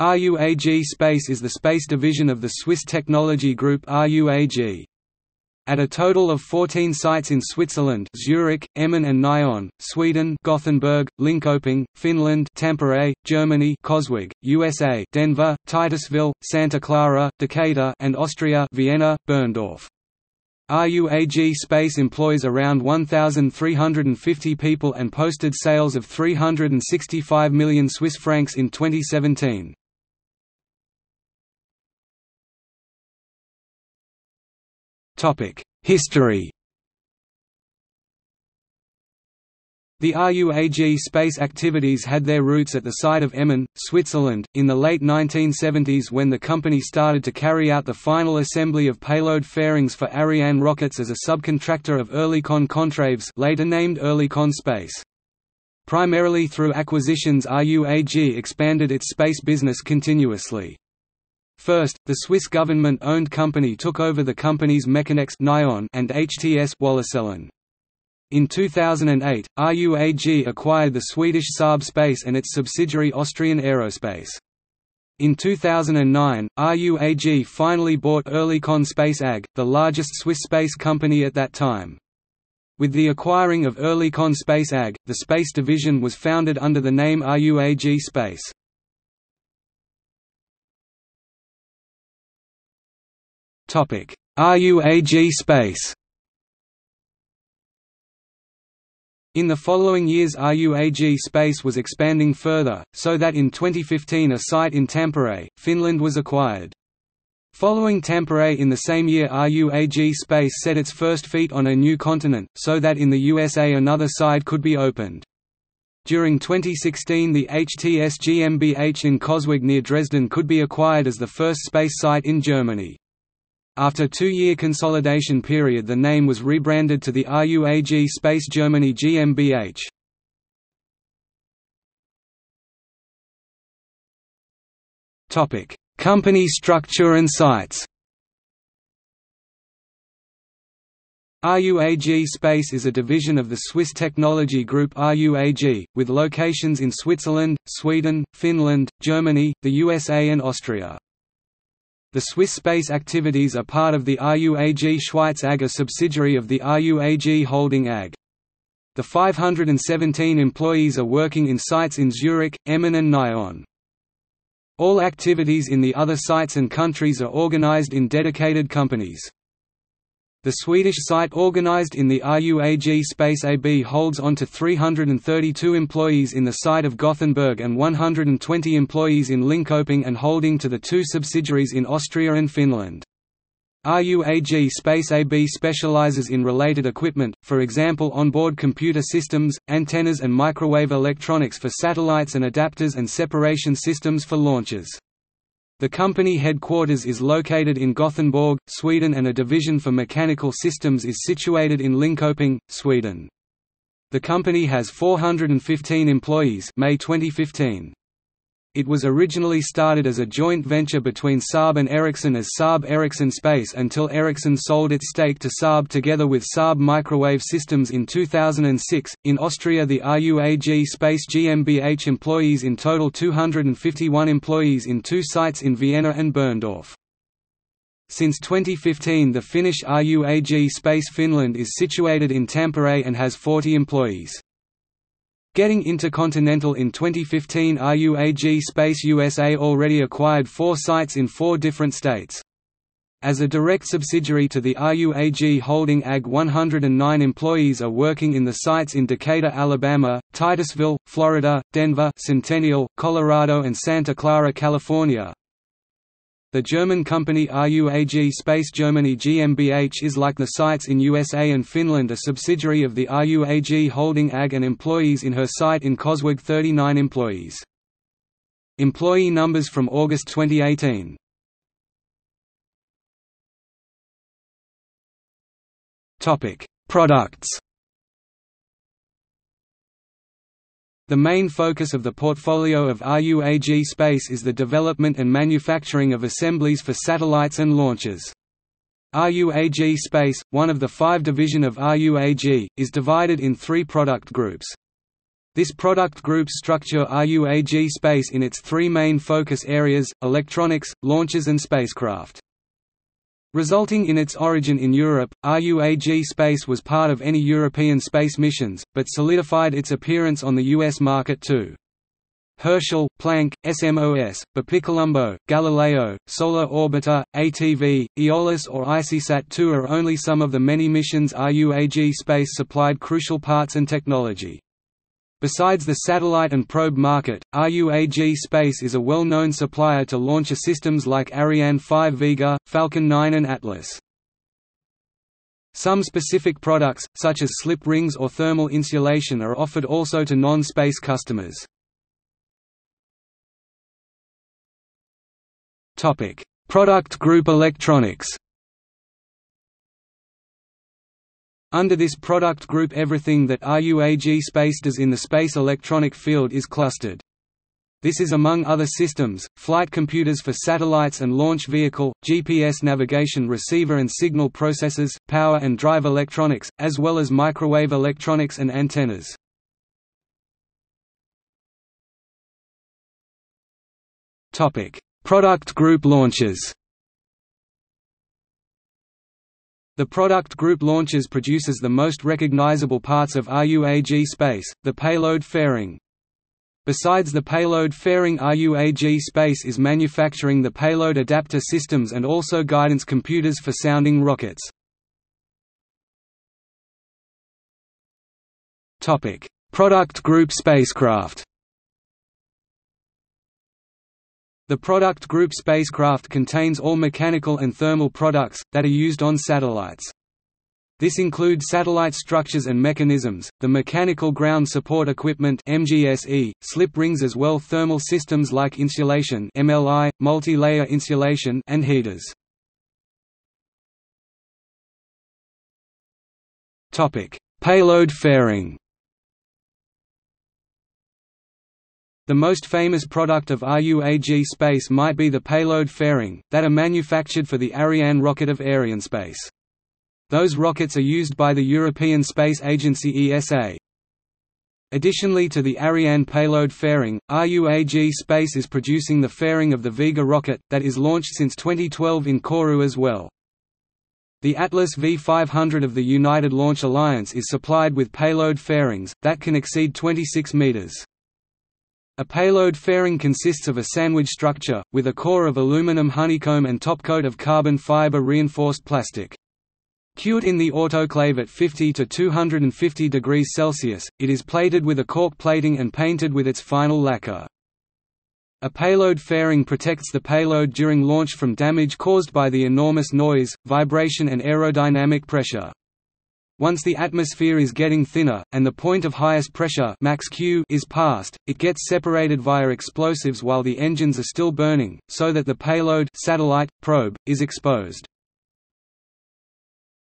RUAG Space is the space division of the Swiss technology group RUAG. At a total of 14 sites in Switzerland Zurich, Emmen and Nyon, Sweden Gothenburg, Linköping, Finland Tampere, Germany Coswig, USA Denver, Titusville, Santa Clara, Decatur and Austria Vienna, Berndorf. RUAG Space employs around 1,350 people and posted sales of 365 million Swiss francs in 2017. History The RUAG space activities had their roots at the site of Emmen, Switzerland, in the late 1970s when the company started to carry out the final assembly of payload fairings for Ariane rockets as a subcontractor of Oerlikon Contraves later named Oerlikon Space. Primarily through acquisitions RUAG expanded its space business continuously. First, the Swiss government-owned company took over the company's Mecanex and HTS Wallisellen. In 2008, RUAG acquired the Swedish Saab Space and its subsidiary Austrian Aerospace. In 2009, RUAG finally bought Oerlikon Space AG, the largest Swiss space company at that time. With the acquiring of Oerlikon Space AG, the space division was founded under the name RUAG Space. RUAG space In the following years RUAG space was expanding further, so that in 2015 a site in Tampere, Finland was acquired. Following Tampere in the same year RUAG space set its first feet on a new continent, so that in the USA another side could be opened. During 2016 the HTS GmbH in Coswig near Dresden could be acquired as the first space site in Germany. After two-year consolidation period the name was rebranded to the RUAG Space Germany GmbH. Company structure and sites RUAG Space is a division of the Swiss technology group RUAG, with locations in Switzerland, Sweden, Finland, Germany, the USA and Austria. The Swiss space activities are part of the RUAG Schweiz AG a subsidiary of the RUAG Holding AG. The 517 employees are working in sites in Zurich, Emmen and Nyon. All activities in the other sites and countries are organized in dedicated companies. The Swedish site organized in the RUAG Space AB holds on to 332 employees in the site of Gothenburg and 120 employees in Linköping and holding to the two subsidiaries in Austria and Finland. RUAG Space AB specializes in related equipment, for example onboard computer systems, antennas and microwave electronics for satellites and adapters and separation systems for launches. The company headquarters is located in Gothenburg, Sweden and a division for mechanical systems is situated in Linköping, Sweden. The company has 415 employees May 2015. It was originally started as a joint venture between Saab and Ericsson as Saab Ericsson Space until Ericsson sold its stake to Saab together with Saab Microwave Systems in 2006. In Austria, the RUAG Space GmbH employees in total 251 employees in two sites in Vienna and Berndorf. Since 2015 the Finnish RUAG Space Finland is situated in Tampere and has 40 employees. Getting Intercontinental in 2015 RUAG Space USA already acquired four sites in four different states. As a direct subsidiary to the RUAG Holding AG 109 employees are working in the sites in Decatur, Alabama, Titusville, Florida, Denver Centennial, Colorado and Santa Clara, California, the German company RUAG Space Germany GmbH is like the sites in USA and Finland a subsidiary of the RUAG Holding AG and employees in her site in Coswig 39 employees. Employee numbers from August 2018 Products The main focus of the portfolio of RUAG Space is the development and manufacturing of assemblies for satellites and launches. RUAG Space, one of the five division of RUAG, is divided in three product groups. This product groups structure RUAG space in its three main focus areas, electronics, launches and spacecraft. Resulting in its origin in Europe, RUAG space was part of any European space missions, but solidified its appearance on the U.S. market too. Herschel, Planck, SMOS, BepiColombo, Galileo, Solar Orbiter, ATV, Aeolus or ICESat-2 are only some of the many missions RUAG space supplied crucial parts and technology. Besides the satellite and probe market, RUAG Space is a well-known supplier to launcher systems like Ariane 5 Vega, Falcon 9 and Atlas. Some specific products, such as slip rings or thermal insulation are offered also to non-space customers. Product group electronics Under this product group everything that RUAG space does in the space electronic field is clustered. This is among other systems, flight computers for satellites and launch vehicle, GPS navigation receiver and signal processors, power and drive electronics, as well as microwave electronics and antennas. Product group launches The product group launches produces the most recognizable parts of RUAG space, the payload fairing. Besides the payload fairing RUAG space is manufacturing the payload adapter systems and also guidance computers for sounding rockets. Product group spacecraft The product group spacecraft contains all mechanical and thermal products, that are used on satellites. This includes satellite structures and mechanisms, the mechanical ground support equipment MGSE, slip rings as well thermal systems like insulation MLI, multi-layer insulation and heaters. Payload fairing The most famous product of RUAG space might be the payload fairing, that are manufactured for the Ariane rocket of Arianespace. Those rockets are used by the European Space Agency ESA. Additionally to the Ariane payload fairing, RUAG Space is producing the fairing of the Vega rocket, that is launched since 2012 in Kourou as well. The Atlas V500 of the United Launch Alliance is supplied with payload fairings, that can exceed 26 meters. A payload fairing consists of a sandwich structure, with a core of aluminum honeycomb and topcoat of carbon fiber reinforced plastic. Cured in the autoclave at 50 to 250 degrees Celsius, it is plated with a cork plating and painted with its final lacquer. A payload fairing protects the payload during launch from damage caused by the enormous noise, vibration and aerodynamic pressure. Once the atmosphere is getting thinner, and the point of highest pressure max Q is passed, it gets separated via explosives while the engines are still burning, so that the payload satellite, probe, is exposed.